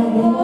amor.